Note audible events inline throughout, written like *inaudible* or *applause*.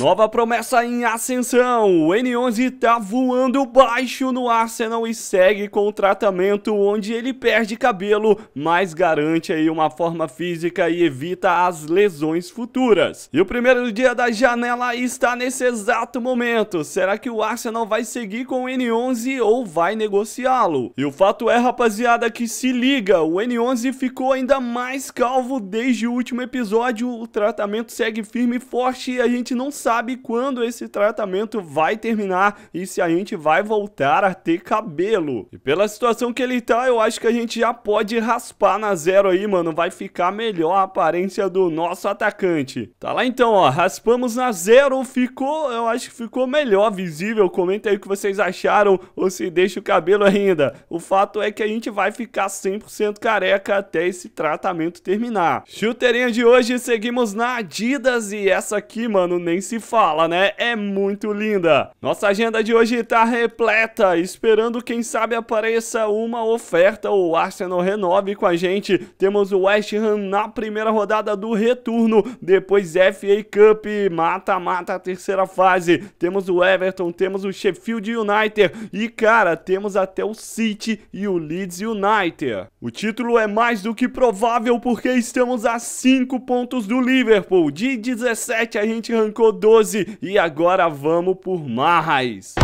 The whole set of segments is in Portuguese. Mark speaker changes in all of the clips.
Speaker 1: Nova promessa em ascensão. O N11 tá voando baixo no Arsenal e segue com o tratamento onde ele perde cabelo, mas garante aí uma forma física e evita as lesões futuras. E o primeiro dia da janela está nesse exato momento. Será que o Arsenal vai seguir com o N11 ou vai negociá-lo? E o fato é, rapaziada, que se liga, o N11 ficou ainda mais calvo desde o último episódio. O tratamento segue firme e forte e a gente não sabe sabe quando esse tratamento vai terminar e se a gente vai voltar a ter cabelo. E pela situação que ele tá, eu acho que a gente já pode raspar na zero aí, mano. Vai ficar melhor a aparência do nosso atacante. Tá lá então, ó. Raspamos na zero, ficou, eu acho que ficou melhor visível. Comenta aí o que vocês acharam ou se deixa o cabelo ainda. O fato é que a gente vai ficar 100% careca até esse tratamento terminar. Chuteirinha de hoje, seguimos na Adidas e essa aqui, mano, nem se fala, né? É muito linda. Nossa agenda de hoje tá repleta, esperando quem sabe apareça uma oferta ou Arsenal renove com a gente. Temos o West Ham na primeira rodada do retorno, depois FA Cup, mata-mata a terceira fase. Temos o Everton, temos o Sheffield United e, cara, temos até o City e o Leeds United. O título é mais do que provável porque estamos a 5 pontos do Liverpool. De 17 a gente arrancou 12 12 e agora vamos por mais.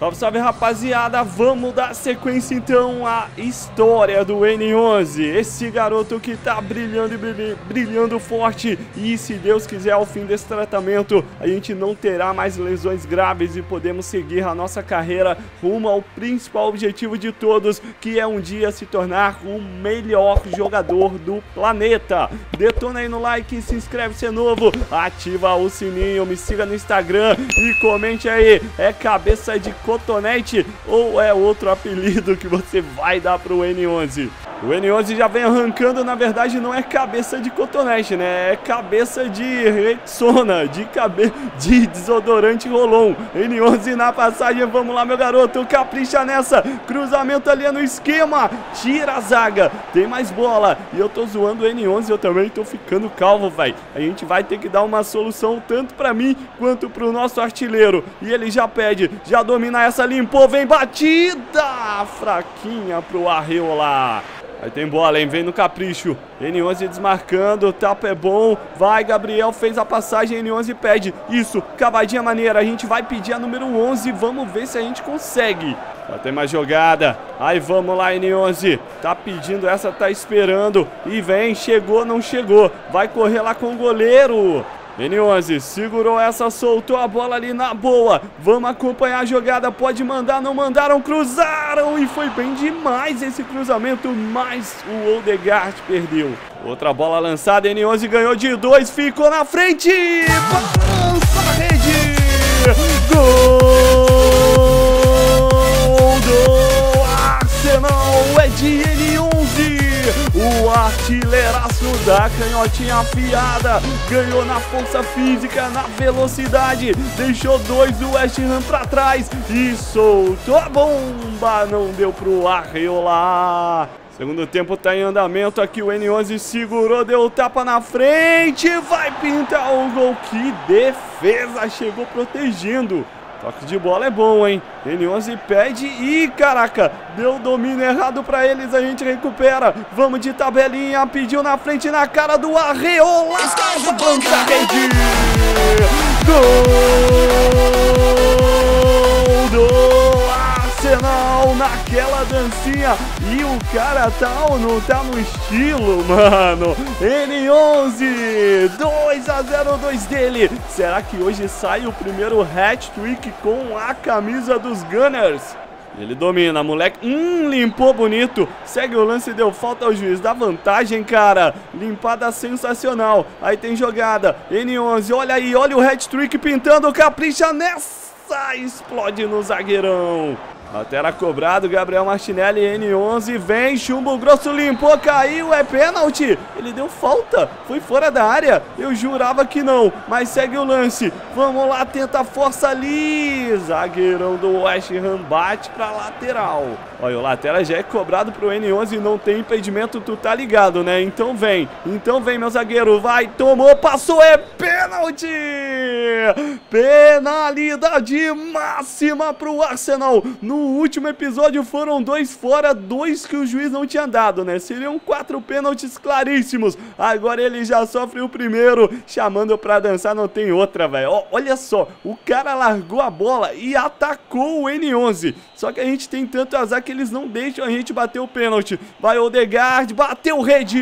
Speaker 1: Salve, salve rapaziada, vamos dar sequência então à história do N11 Esse garoto que tá brilhando e brilhando forte. E se Deus quiser ao fim desse tratamento A gente não terá mais lesões graves e podemos seguir a nossa carreira Rumo ao principal objetivo de todos Que é um dia se tornar o melhor jogador do planeta. Detona aí no like, se inscreve se é novo Ativa o sininho, me siga no Instagram E comente aí, é cabeça de cotonete ou é outro apelido que você vai dar pro N11? O N11 já vem arrancando, na verdade não é cabeça de cotonete, né? É cabeça de Rexona, de cabe... de desodorante Rolon. N11 na passagem, vamos lá meu garoto, capricha nessa. Cruzamento ali no esquema, tira a zaga. Tem mais bola. E eu tô zoando o N11, eu também tô ficando calvo, velho. A gente vai ter que dar uma solução tanto pra mim quanto pro nosso artilheiro. E ele já pede, já domina essa, limpou, vem batida! Fraquinha pro Arreola. Aí tem bola, hein? Vem no capricho. N11 desmarcando, o tapa é bom. Vai, Gabriel, fez a passagem, N11 pede. Isso, cavadinha maneira. A gente vai pedir a número 11, vamos ver se a gente consegue. Já tem mais jogada. Aí vamos lá, N11. Tá pedindo essa, tá esperando. E vem, chegou, não chegou. Vai correr lá com o goleiro. N11 segurou essa, soltou a bola ali na boa. Vamos acompanhar a jogada. Pode mandar, não mandaram, cruzaram. E foi bem demais esse cruzamento, mas o Odegaard perdeu. Outra bola lançada, N11 ganhou de dois, ficou na frente. Balança artilheiraço da canhotinha afiada ganhou na força física, na velocidade, deixou dois do West Ham pra trás e soltou a bomba. Não deu pro Arreola. Segundo tempo tá em andamento aqui, o N11 segurou, deu o tapa na frente, vai pintar o gol. Que defesa, chegou protegendo. Toque de bola é bom, hein? N11 pede e, caraca, deu domínio errado pra eles, a gente recupera. Vamos de tabelinha, pediu na frente, na cara do Arreola. Avança a rede. Gol Naquela dancinha. E o cara tá ou não tá no estilo, mano? N11, 2 a 0 2 dele. Será que hoje sai o primeiro hat-trick com a camisa dos Gunners? Ele domina, moleque. Hum, limpou bonito. Segue o lance, deu falta ao juiz. Dá vantagem, cara. Limpada sensacional. Aí tem jogada. N11, olha aí, olha o hat-trick pintando. Capricha nessa. Explode no zagueirão. Lateral cobrado, Gabriel Martinelli, N11, vem, chumbo grosso, limpou, caiu, é pênalti. Ele deu falta, foi fora da área. Eu jurava que não, mas segue o lance. Vamos lá, tenta força ali. Zagueirão do West Ham bate pra lateral. Olha, o lateral já é cobrado pro N11 e não tem impedimento, tu tá ligado, né? Então vem, então vem, meu zagueiro, vai, tomou, passou, é pênalti! Penalidade máxima pro Arsenal no último episódio foram dois fora, dois que o juiz não tinha dado, né? Seriam quatro pênaltis claríssimos. Agora ele já sofre o primeiro, chamando pra dançar, não tem outra, velho. Olha só, o cara largou a bola e atacou o N11. Só que a gente tem tanto azar que eles não deixam a gente bater o pênalti. Vai Odegaard, bateu o rede.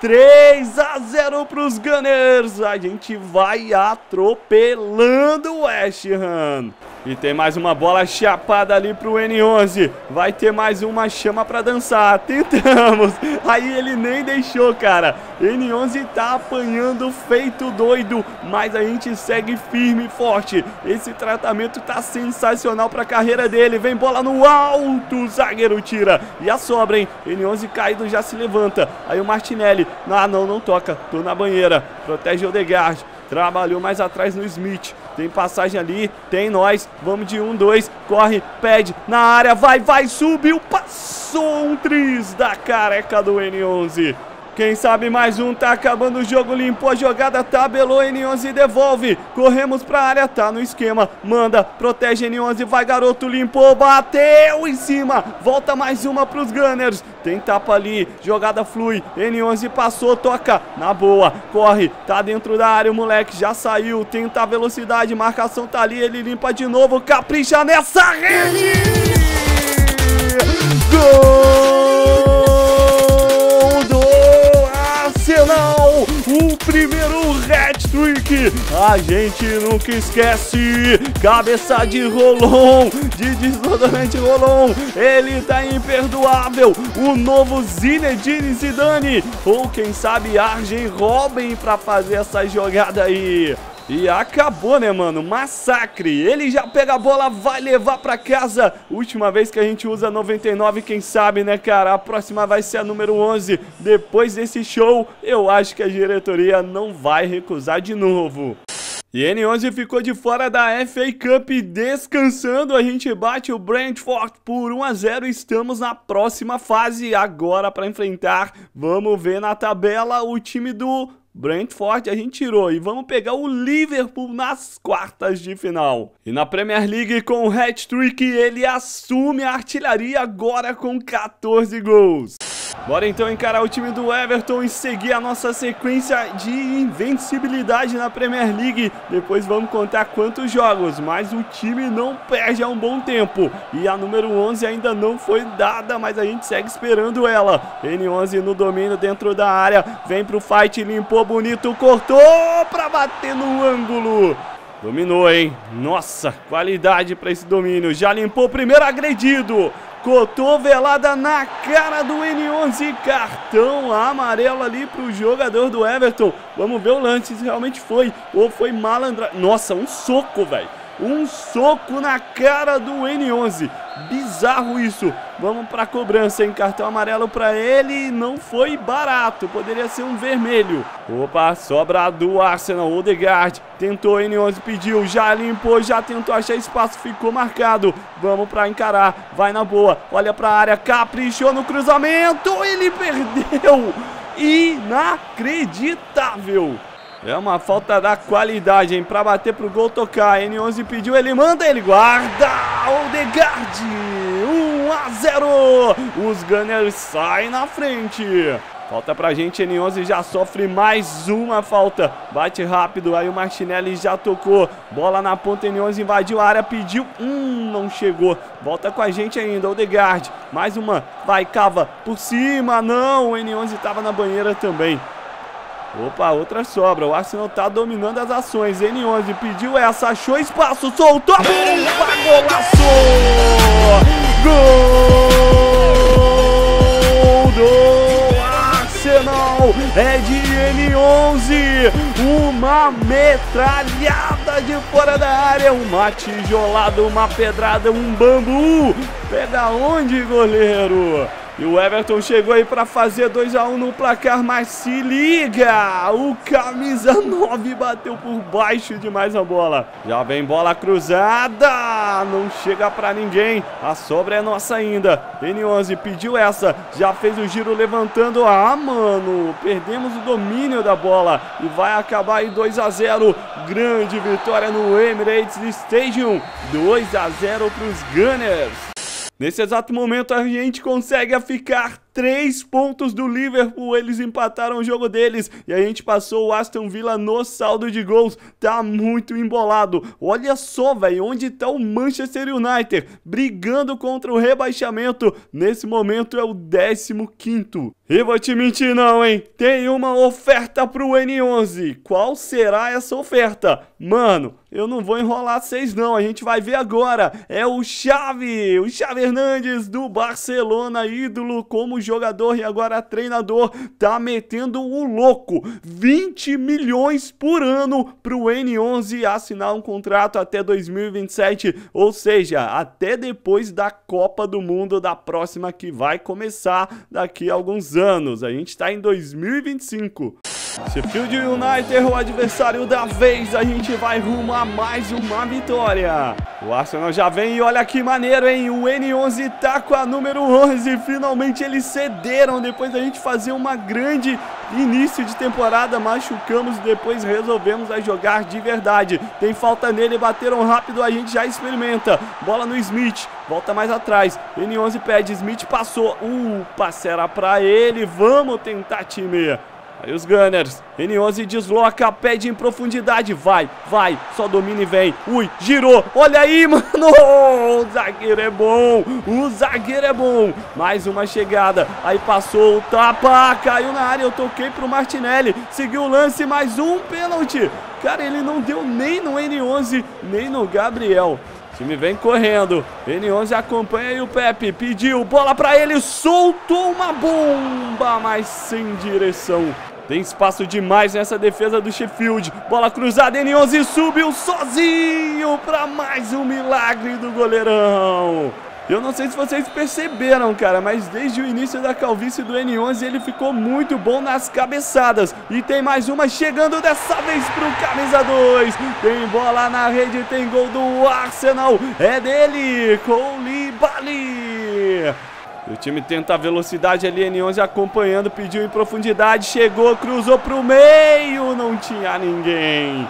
Speaker 1: 3 a 0 pros Gunners. A gente vai atropelando o West Ham. E tem mais uma bola chapada ali pro N11. Vai ter mais uma chama pra dançar. *laughs* Tentamos. Aí ele nem deixou, cara. N11 tá apanhando feito doido. Mas a gente segue firme e forte. Esse tratamento tá sensacional pra carreira dele. Vem bola no alto. Zagueiro tira. E a sobra, hein? N11 caído já se levanta. Aí o Martinelli. Ah, não, não toca. Tô na banheira. Protege o Odegaard. Trabalhou mais atrás no Smith. Tem passagem ali, tem nós. Vamos de um, dois. Corre, pede na área. Vai, vai, subiu. Passou um tris da careca do N11. Quem sabe mais um, tá acabando o jogo, limpou a jogada, tabelou N11 e devolve. Corremos pra área, tá no esquema, manda, protege N11, vai garoto, limpou, bateu em cima. Volta mais uma pros Gunners. Tem tapa ali, jogada flui, N11 passou, toca, na boa, corre, tá dentro da área o moleque, já saiu, tenta a velocidade, marcação tá ali, ele limpa de novo, capricha nessa rede! Gol! Arsenal, o primeiro hat-trick. A gente nunca esquece. Cabeça de Rolon, de desodorante Rolon. Ele tá imperdoável. O novo Zinedine Zidane. Ou quem sabe Arjen Robin pra fazer essa jogada aí. E acabou, né, mano? Massacre. Ele já pega a bola, vai levar pra casa. Última vez que a gente usa 99, quem sabe, né, cara? A próxima vai ser a número 11. Depois desse show, eu acho que a diretoria não vai recusar de novo. E N11 ficou de fora da FA Cup descansando. A gente bate o Brentford por 1 a 0. Estamos na próxima fase agora para enfrentar. Vamos ver na tabela o time do Brentford a gente tirou e vamos pegar o Liverpool nas quartas de final. E na Premier League com o hat-trick ele assume a artilharia agora com 14 gols. Bora então encarar o time do Everton e seguir a nossa sequência de invencibilidade na Premier League. Depois vamos contar quantos jogos, mas o time não perde há um bom tempo. E a número 11 ainda não foi dada, mas a gente segue esperando ela. N11 no domínio dentro da área, vem pro fight, limpou bonito, cortou pra bater no ângulo. Dominou, hein? Nossa, qualidade para esse domínio. Já limpou o primeiro agredido. Cotovelada na cara do N11. Cartão amarelo ali pro jogador do Everton. Vamos ver o lance se realmente foi ou foi malandra. Nossa, um soco, velho. Um soco na cara do N11. Bizarro isso. Vamos para cobrança, hein? Cartão amarelo para ele. Não foi barato. Poderia ser um vermelho. Opa, sobra do Arsenal. Odegaard tentou, N11 pediu. Já limpou, já tentou achar espaço. Ficou marcado. Vamos para encarar. Vai na boa. Olha para a área. Caprichou no cruzamento. Ele perdeu. Inacreditável. É uma falta da qualidade, hein? Pra bater pro gol tocar. N11 pediu, ele manda, ele guarda. Odegaard, 1 a 0. Os Gunners saem na frente. Falta pra gente, N11 já sofre mais uma falta. Bate rápido, aí o Martinelli já tocou. Bola na ponta, N11 invadiu a área, pediu. Hum, não chegou. Volta com a gente ainda, Odegaard. Mais uma, vai, cava por cima. Não, o N11 tava na banheira também. Opa, outra sobra. O Arsenal tá dominando as ações. N11 pediu essa, achou espaço, soltou a bomba, golaço! Gol do! Arsenal é de N11. Uma metralhada de fora da área, uma tijolada, uma pedrada, um bambu. Pega onde, goleiro? E o Everton chegou aí para fazer 2 a 1 um no placar, mas se liga! O camisa 9 bateu por baixo demais a bola. Já vem bola cruzada, não chega para ninguém. A sobra é nossa ainda. N11 pediu essa, já fez o giro levantando. Ah, mano, perdemos o domínio da bola e vai acabar aí 2 a 0. Grande vitória no Emirates Stadium. 2 a 0 para os Gunners. Nesse exato momento a gente consegue ficar três pontos do Liverpool, eles empataram o jogo deles. E a gente passou o Aston Villa no saldo de gols, tá muito embolado. Olha só, velho, onde tá o Manchester United? Brigando contra o rebaixamento, nesse momento é o 15º. E vou te mentir não, hein, tem uma oferta pro N11, qual será essa oferta? Mano, eu não vou enrolar vocês não, a gente vai ver agora, é o Xavi, o Xavi Hernandes do Barcelona, ídolo como jogador e agora treinador, tá metendo o louco. 20 milhões por ano pro N11 assinar um contrato até 2027, ou seja, até depois da Copa do Mundo da próxima que vai começar daqui a alguns anos. A gente tá em 2025. Sheffield United, o adversário da vez, a gente vai rumo a mais uma vitória. O Arsenal já vem e olha que maneiro, hein? O N11 tá com a número 11, finalmente eles cederam depois da gente fazer uma grande início de temporada, machucamos e depois resolvemos a jogar de verdade. Tem falta nele, bateram rápido, a gente já experimenta. Bola no Smith, volta mais atrás. N11 pede, Smith passou. Uh, passe era pra ele, vamos tentar time. Aí os Gunners. N11 desloca, pede em profundidade. Vai, vai. Só domina e vem. Ui, girou. Olha aí, *laughs* mano. O zagueiro é bom. O zagueiro é bom. Mais uma chegada. Aí passou o tapa. Caiu na área. Eu toquei pro Martinelli. Seguiu o lance. Mais um pênalti. Cara, ele não deu nem no N11, nem no Gabriel. O time vem correndo. N11 acompanha aí o Pepe. Pediu bola para ele. Soltou uma bomba, mas sem direção. Tem espaço demais nessa defesa do Sheffield. Bola cruzada, N11 subiu sozinho para mais um milagre do goleirão. Eu não sei se vocês perceberam, cara, mas desde o início da calvície do N11 ele ficou muito bom nas cabeçadas. E tem mais uma chegando dessa vez pro camisa 2. Tem bola na rede, tem gol do Arsenal. É dele, Koulibaly. O time tenta a velocidade ali, N11 acompanhando, pediu em profundidade, chegou, cruzou pro meio, não tinha ninguém.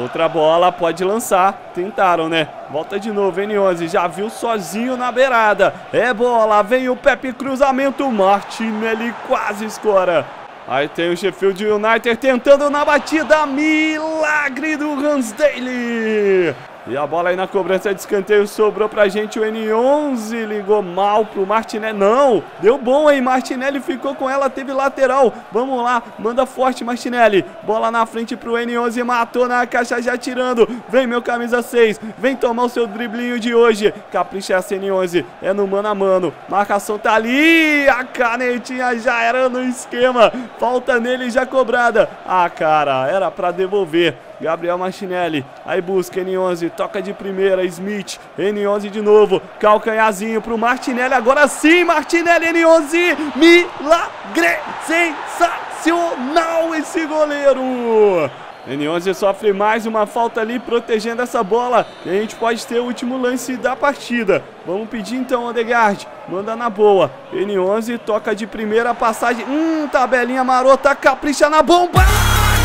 Speaker 1: Outra bola, pode lançar. Tentaram, né? Volta de novo, N11. Já viu sozinho na beirada. É bola, vem o Pepe cruzamento. Martinelli quase escora. Aí tem o Sheffield United tentando na batida. Milagre do Daly. E a bola aí na cobrança de escanteio sobrou pra gente. O N11 ligou mal pro Martinelli. Não, deu bom aí. Martinelli ficou com ela, teve lateral. Vamos lá, manda forte Martinelli. Bola na frente pro N11, matou na caixa já tirando. Vem meu camisa 6, vem tomar o seu driblinho de hoje. Capricha essa N11, é no mano a mano. Marcação tá ali, a canetinha já era no esquema. Falta nele já cobrada. Ah, cara, era pra devolver. Gabriel Martinelli, aí busca N11, toca de primeira, Smith, N11 de novo, calcanhazinho pro Martinelli, agora sim, Martinelli, N11, milagre, sensacional esse goleiro! N11 sofre mais uma falta ali protegendo essa bola. E a gente pode ter o último lance da partida. Vamos pedir então, Odegaard. Manda na boa. N11 toca de primeira passagem. Hum, tabelinha marota, capricha na bomba.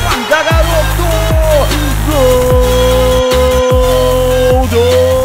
Speaker 1: Guarda, garoto! Gol do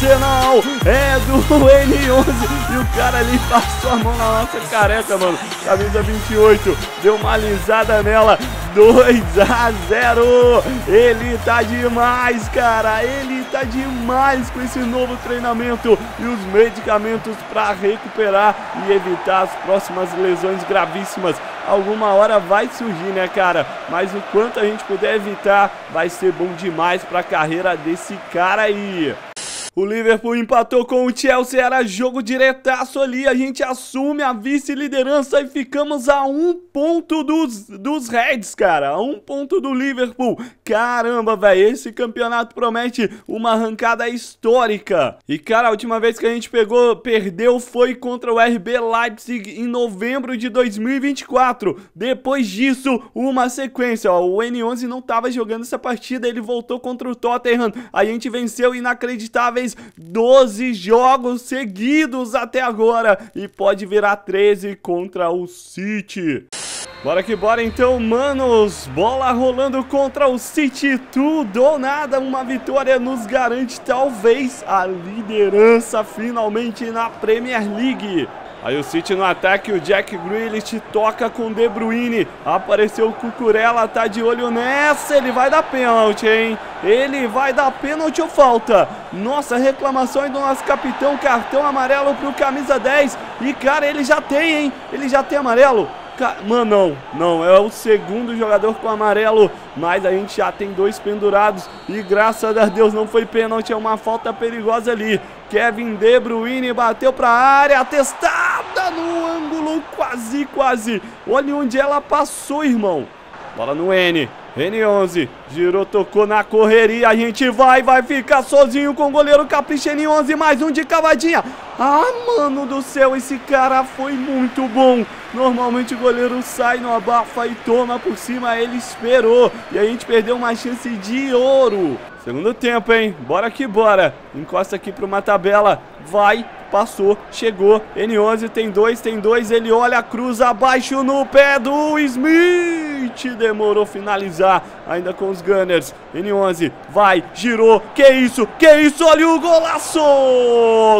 Speaker 1: Arsenal! É do N11 e o cara ali passou a mão na nossa careca, mano. Camisa 28, deu uma alisada nela. 2 a 0. Ele tá demais, cara. Ele tá demais com esse novo treinamento e os medicamentos para recuperar e evitar as próximas lesões gravíssimas alguma hora vai surgir, né, cara? Mas o quanto a gente puder evitar, vai ser bom demais para a carreira desse cara aí. O Liverpool empatou com o Chelsea, era jogo diretaço ali. A gente assume a vice-liderança e ficamos a um ponto dos, dos Reds, cara. A um ponto do Liverpool. Caramba, velho, esse campeonato promete uma arrancada histórica. E, cara, a última vez que a gente pegou, perdeu foi contra o RB Leipzig em novembro de 2024. Depois disso, uma sequência, ó. O N11 não tava jogando essa partida, ele voltou contra o Tottenham. A gente venceu inacreditáveis 12 jogos seguidos até agora e pode virar 13 contra o City. Bora que bora então, manos. Bola rolando contra o City. Tudo ou nada. Uma vitória nos garante talvez a liderança finalmente na Premier League. Aí o City no ataque, o Jack Grealish toca com De Bruyne. Apareceu o Cucurella, tá de olho nessa. Ele vai dar pênalti, hein? Ele vai dar pênalti ou falta? Nossa, reclamações do nosso capitão. Cartão amarelo pro camisa 10. E, cara, ele já tem, hein? Ele já tem amarelo. Mano, não, não, é o segundo jogador com amarelo, mas a gente já tem dois pendurados e graças a Deus não foi pênalti, é uma falta perigosa ali. Kevin De Bruyne bateu para a área, testada no ângulo, quase, quase. Olha onde ela passou, irmão. Bola no N. N11, girou, tocou na correria, a gente vai, vai ficar sozinho com o goleiro Capricha N11, mais um de cavadinha. Ah, mano do céu, esse cara foi muito bom. Normalmente o goleiro sai no abafa e toma por cima, ele esperou. E a gente perdeu uma chance de ouro. Segundo tempo, hein? Bora que bora. Encosta aqui para uma tabela. Vai, passou, chegou. N11 tem dois, tem dois. Ele olha, cruza abaixo no pé do Smith. Demorou finalizar ainda com os Gunners. N11 vai, girou. Que isso? Que isso? Olha o golaço!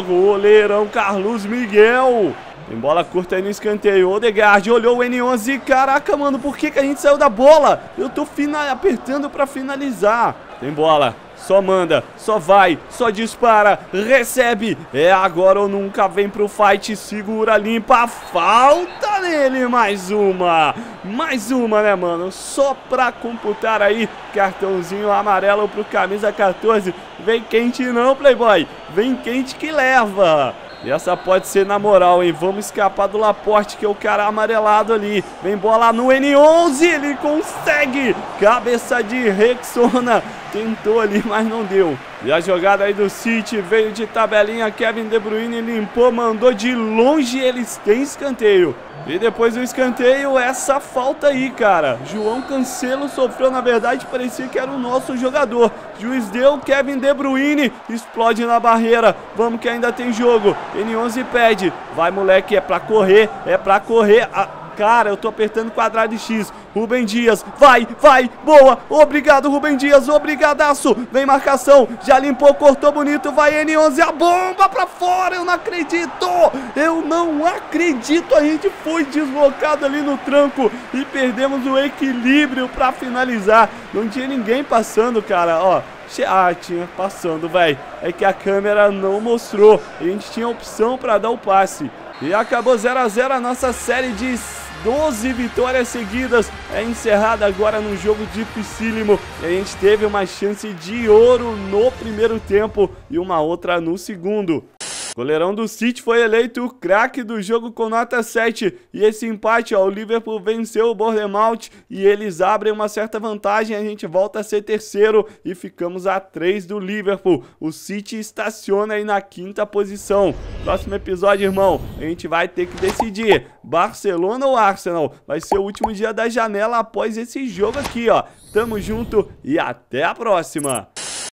Speaker 1: Goleirão Carlos Miguel. Tem bola curta aí no escanteio. Odegaard olhou o N11. Caraca, mano, por que, que a gente saiu da bola? Eu tô apertando pra finalizar. Tem bola. Só manda, só vai, só dispara, recebe. É agora ou nunca, vem pro fight, segura, limpa. Falta nele, mais uma. Mais uma, né, mano? Só pra computar aí, cartãozinho amarelo pro camisa 14. Vem quente não, playboy. Vem quente que leva. E essa pode ser na moral, hein? Vamos escapar do Laporte, que é o cara amarelado ali. Vem bola no N11, ele consegue! Cabeça de Rexona. Tentou ali, mas não deu. E a jogada aí do City veio de tabelinha. Kevin De Bruyne limpou, mandou de longe. Eles têm escanteio. E depois do escanteio, essa falta aí, cara. João Cancelo sofreu, na verdade, parecia que era o nosso jogador. Juiz deu, Kevin De Bruyne explode na barreira. Vamos que ainda tem jogo. N11 pede. Vai, moleque, é pra correr, é pra correr. Cara, eu tô apertando quadrado e X. Rubem Dias, vai, vai, boa. Obrigado, Rubem Dias, obrigadaço. Vem marcação, já limpou, cortou bonito, vai N11, a bomba pra fora. Eu não acredito, eu não acredito. A gente foi deslocado ali no tranco e perdemos o equilíbrio pra finalizar. Não tinha ninguém passando, cara, ó. Ah, tinha passando, velho. É que a câmera não mostrou. A gente tinha opção para dar o passe. E acabou 0 a 0 a nossa série de 12 vitórias seguidas. É encerrada agora num jogo dificílimo. E a gente teve uma chance de ouro no primeiro tempo e uma outra no segundo. Goleirão do City foi eleito o craque do jogo com nota 7. E esse empate, ó, o Liverpool venceu o Bournemouth e eles abrem uma certa vantagem. A gente volta a ser terceiro e ficamos a 3 do Liverpool. O City estaciona aí na quinta posição. Próximo episódio, irmão, a gente vai ter que decidir. Barcelona ou Arsenal? Vai ser o último dia da janela após esse jogo aqui, ó. Tamo junto e até a próxima!